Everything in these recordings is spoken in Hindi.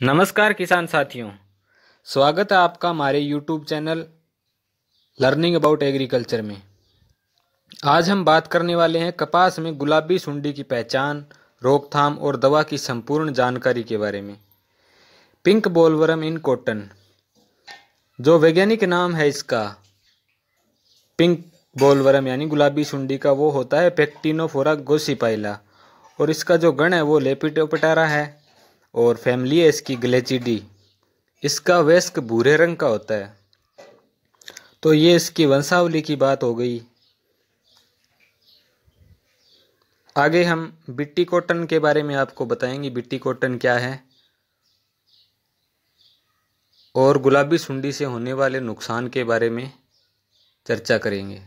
नमस्कार किसान साथियों। स्वागत है आपका हमारे YouTube channel learning about agriculture में। आज हम बात करने वाले हैं कपास में गुलाबी सुंडी की पहचान, रोकथाम और दवा की संपूर्ण जानकारी के बारे में। पिंक बोलवरम इन कॉटन जो वैज्ञानिक नाम है इसका। पिंक बोलवरम यानी गुलाबी सुंडी का वो होता है पेक्टिनोफोरा गोसीपाइला और इसका जो गण है वो लेपिटोपटारा है। और फैमिली है इसकी ग्लेचिडी इसका वेस्क भूरे रंग का होता है। तो ये इसकी वंशावली की बात हो गई। आगे हम बिट्टी कॉटन के बारे में आपको बताएँगे, बिट्टी कॉटन क्या है। और गुलाबी सुंडी से होने वाले नुकसान के बारे में चर्चा करेंगे।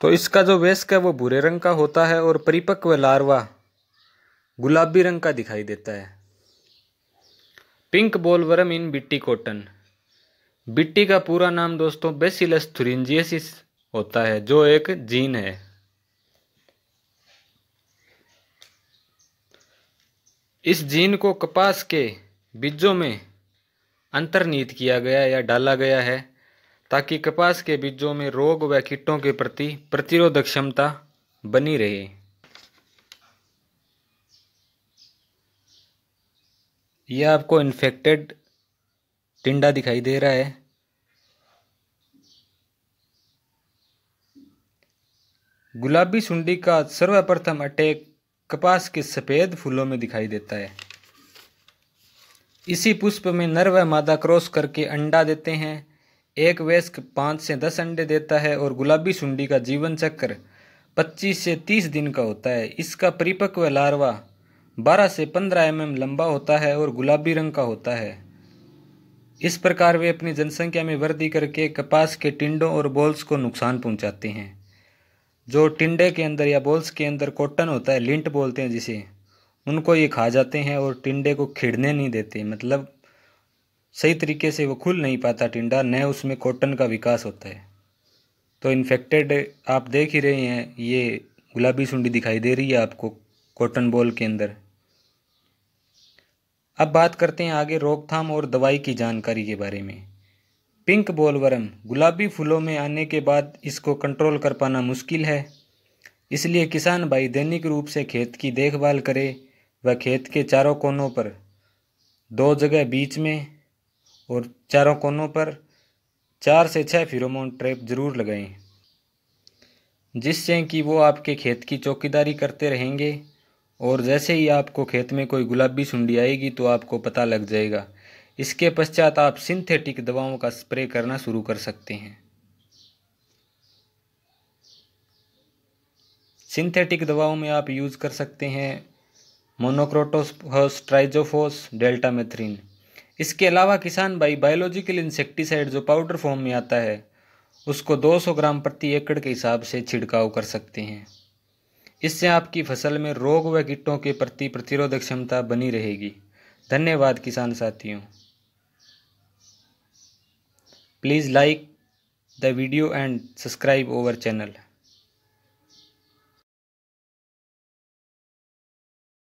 तो इसका जो वेस्क है, वो भूरे रंग का होता है और परिपक्व लार्वा गुलाबी रंग का दिखाई देता है। पिंक बोलवरम इन बिट्टी कॉटन। बिट्टी का पूरा नाम दोस्तों बेसिलस थुरिंजियसिस होता है, जो एक जीन है। इस जीन को कपास के बीजों में अंतर्निहित किया गया या डाला गया है, ताकि कपास के बीजों में रोग व कीटों के प्रति प्रतिरोधक क्षमता बनी रहे। यह आपको इन्फेक्टेड टिंडा दिखाई दे रहा है। गुलाबी सुंडी का सर्वप्रथम अटैक कपास के सफ़ेद फूलों में दिखाई देता है। इसी पुष्प में नर व मादा क्रॉस करके अंडा देते हैं। एक वयस्क पाँच से दस अंडे देता है और गुलाबी सुंडी का जीवन चक्र पच्चीस से तीस दिन का होता है। इसका परिपक्व लार्वा बारह से पंद्रह एम लंबा होता है और गुलाबी रंग का होता है। इस प्रकार वे अपनी जनसंख्या में वृद्धि करके कपास के टिंडों और बॉल्स को नुकसान पहुंचाते हैं। जो टिंडे के अंदर या बॉल्स के अंदर कॉटन होता है, लिंट बोलते हैं जिसे, उनको ये खा जाते हैं और टिंडे को खिड़ने नहीं देते। मतलब सही तरीके से वो खुल नहीं पाता टिंडा, न उसमें कॉटन का विकास होता है। तो इन्फेक्टेड आप देख ही रहे हैं, ये गुलाबी सुंडी दिखाई दे रही है आपको कॉटन बॉल के अंदर। अब बात करते हैं आगे रोकथाम और दवाई की जानकारी के बारे में। पिंक बॉलवर्म, गुलाबी फूलों में आने के बाद इसको कंट्रोल कर पाना मुश्किल है। इसलिए किसान भाई दैनिक रूप से खेत की देखभाल करे व खेत के चारों कोनों पर, दो जगह बीच में और चारों कोनों पर चार से छः फिरोमोन ट्रैप ज़रूर लगाएँ, जिससे कि वो आपके खेत की चौकीदारी करते रहेंगे। और जैसे ही आपको खेत में कोई गुलाबी सुंडी आएगी तो आपको पता लग जाएगा। इसके पश्चात आप सिंथेटिक दवाओं का स्प्रे करना शुरू कर सकते हैं। सिंथेटिक दवाओं में आप यूज़ कर सकते हैं मोनोक्रोटोफोस ट्राइजोफोस डेल्टामेथ्रिन इसके अलावा किसान भाई बायोलॉजिकल इंसेक्टिसाइड जो पाउडर फॉर्म में आता है, उसको 200 ग्राम प्रति एकड़ के हिसाब से छिड़काव कर सकते हैं। इससे आपकी फ़सल में रोग व कीटों के प्रति प्रतिरोधक क्षमता बनी रहेगी। धन्यवाद किसान साथियों। Please like the video and subscribe over channel